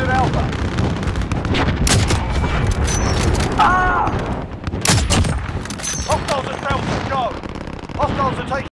captured Alpha. Ah! Hostiles are at to go! Hostiles are taking